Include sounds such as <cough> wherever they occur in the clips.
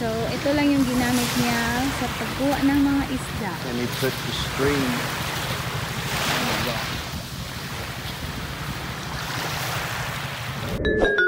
So, ito lang yung ginamit niya sa pagkuha ng mga isda. And he put the string on the rock.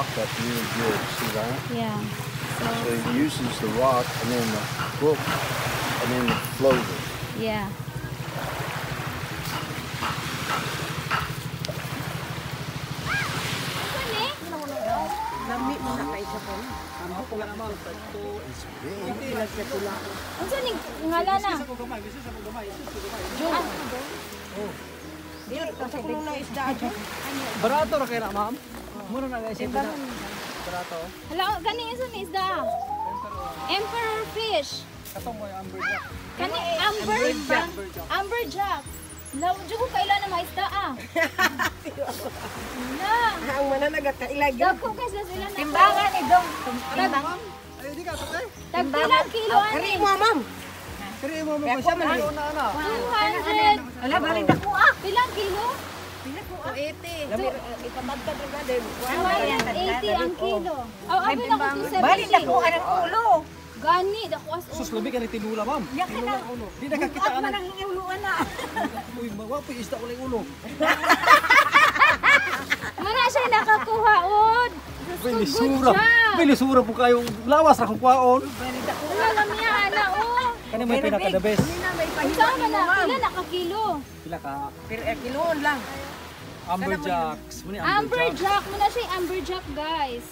Rock up really good. See that? Yeah. So he uses the rock and then the hook and then the floater. Yeah. Lami mo na kay sa ko. It's big. Sila sa tula. Unsa ni ngala na? Diyo kasi kuno na isda ajo. Barato ra kay na, ma'am. Muna na lang siya. Trato. Hala, oh, gani isa ni isda. Emperor oh. fish. Kato mo yung amberjack. Kani eh, amberjack. Amberjack. Law, jugo kaila na maisda ah. Na. <laughs> Ang mananagat ka ilag. Dako guys, las ilan. Timbangan ni dong. Timbangan. Ay, di ka patay. Tagbilang kilo ah, ani. Kari mo, ma'am. Kari mo mo siya man. 200. Ala, balik dako. 280. Ipamagtag ang galing. 180 ang kilo. Oh, abin ako to 70. Bali, nakuha ng ulo. Gani, dakuha ulo. Sus, labi ka ni tinula, ma'am. Yak na. Di na kakita ka na. Ang iuluan na. Uy, mawapoy, isda ko lang ulo. <laughs> Mara siya nakakuha, Od. Bilisura. Bilisura po kayong lawas na kung kwaon. Wala lang niya, ana, oh. Kani may pinaka the best. Kani na may pahiwa. Nakakilo. Kila ka? Per eh, kilon lang. Amber jacks. Muni Amber amber jack. Jack, muna siya yung Amber Jack guys.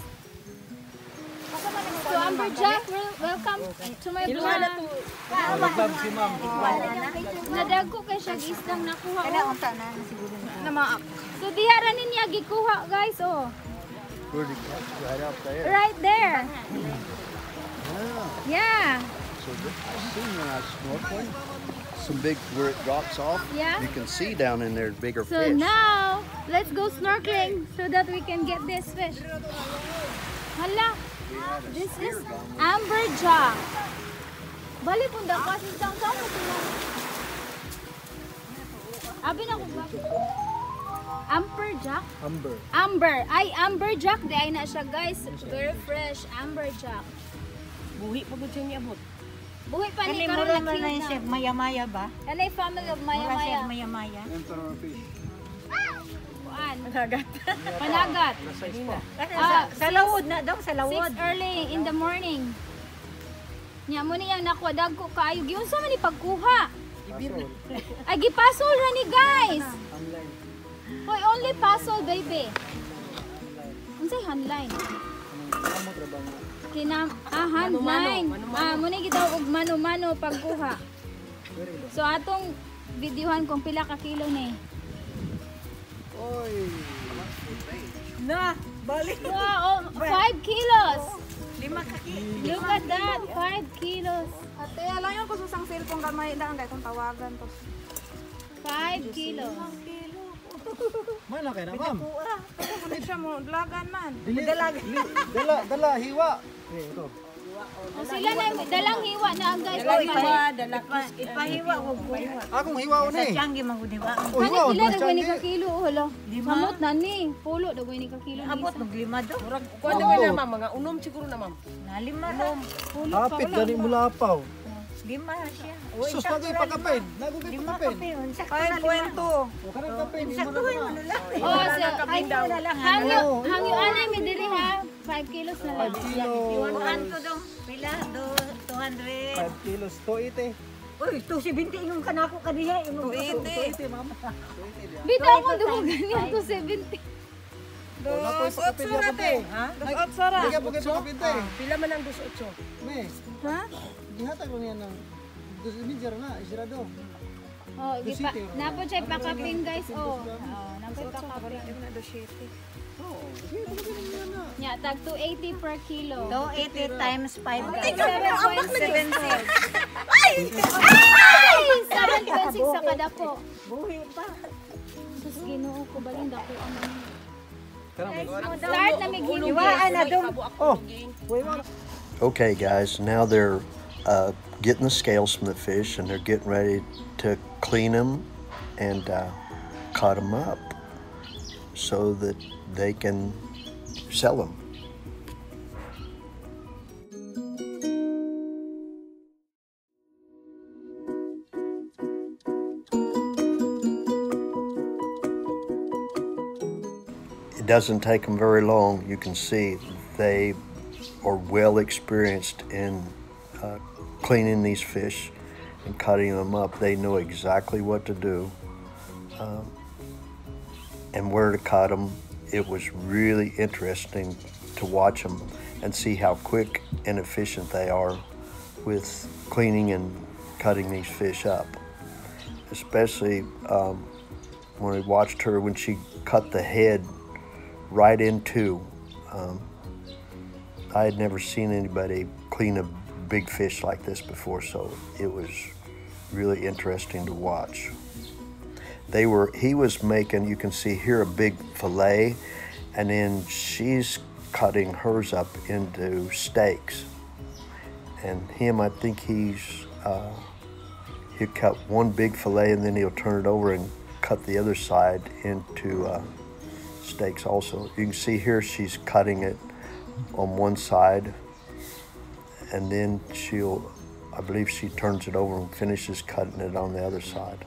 So Amber Jack, welcome to my vlog. Maglab si ma'am. Nadagko kay siya gisdang nakuha. Kada oh. unta na siguro na. Na maak. So diha ra niya gikuha guys oh. Where'd he catch? Right there. Yeah. Yeah. So th- I see when I snorkeling, some big where it drops off. Yeah. You can see down in there bigger So fish. now, let's go snorkeling so that we can get this fish. Hala, this is Amber Jack. Bali kung dako sa isang sama sila. Abi na ko ba? Amber Jack? Amber. Amber. Ay, Amber Jack. Di ay na siya guys. Very fresh. Amber Jack. Buhi pa gud niya abot. Buhay pa ni karon na maya-maya ba? Kanay family of Maya Mura siya Maya. maya-maya. Kuan. <laughs> Panagat. Panagat. Ah, sa, sa lawod na daw, sa 6 lawod. early in the morning. Nya mo niya nakuha dagko kaayo giunsa man ni pagkuha. Ay gipasol ra ni guys. Hoy only pasol baby. Unsay handline? Kinam ah handline. Ah mo ni gitaw og mano-mano pagkuha. So atong videohan kung pila ka kilo ni. Oy. Na, balik. <laughs> Wow, 5 kilos. Lima ka. Look at that, 5 kilos. Ate, alam yun kung susang cellphone gamay na ang kung tawagan to. 5 kilos. <laughs> May na kay na, ma'am. Ito kulit siya mo, lagan man. Dala, dala, hiwa. Eh, ito. O oh, oh, sila na dalang hiwa na ang guys. Dalang oh, hiwa, dalang ipahiwa ko ko. Akong hiwa ni. Sa tiyangi man gud hiwa. O hiwa sila gani ka kilo ulo. Samot na ni. Pulo da gani ka kilo. Abot ng lima do. Murag ko na na ma'am mga unom siguro na ma'am. Na lima ra. Pulo pa. Apit gani mulapaw. Lima siya. Sus, nagay pa kapin. Nagugay pa kapin. Ay, kwento. Sakto yun. Sakto yun. Hangyo, ano? hangyo anay mi diri ha. 5 kilos na lang. 5 kilos. 1 to dong. Pila? 200. 5 kilos. 280. Uy, 270 yung kanako kaniya. 280. 280, mama. Bita mo dumagan yung 270. Dos otso rate. Ha? Dos otso ra. Bigyan po kayo kapinte. Ah, pila man ang dos otso? Me. Ha? Gihatag mo niya ng dos midyer na, isirado. Oh, gipa. Napo siya pakaping guys. Oh. Oh, napo ano pakaping. Dos otso Nya tag 280 per kilo. 280 times 5 guys. 7.7. Ay! 7.6 sa kada po. Buhi pa. Sus, ginoo ko ba rin dako ang Start na may gini. Okay, guys, now they're uh, getting the scales from the fish and they're getting ready to clean them and uh, cut them up so that they can sell them. It doesn't take them very long. You can see they are well experienced in uh, cleaning these fish and cutting them up. They know exactly what to do um, and where to cut them. It was really interesting to watch them and see how quick and efficient they are with cleaning and cutting these fish up. Especially um, when I watched her when she cut the head right in two. Um, I had never seen anybody clean a big fish like this before, so it was really interesting to watch. They were, he was making, you can see here, a big fillet, and then she's cutting hers up into steaks. And him, I think he's, uh, he'll cut one big fillet and then he'll turn it over and cut the other side into uh, steaks also. You can see here she's cutting it on one side and then she'll I believe she turns it over and finishes cutting it on the other side.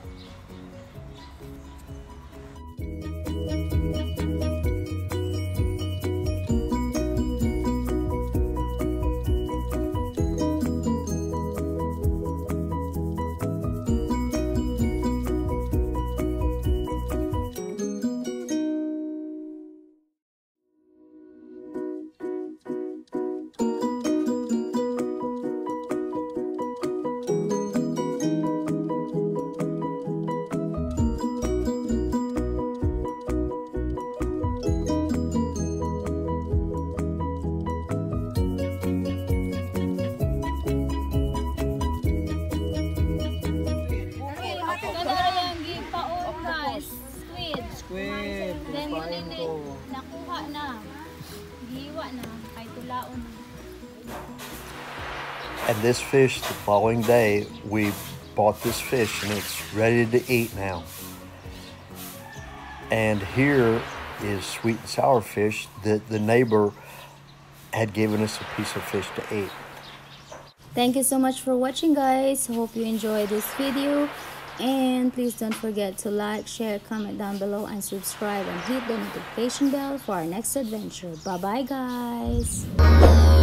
And this fish, the following day, we bought this fish and it's ready to eat now. And here is sweet and sour fish that the neighbor had given us a piece of fish to eat. Thank you so much for watching guys. Hope you enjoyed this video. And please don't forget to like, share, comment down below and subscribe and hit the notification bell for our next adventure. Bye bye guys.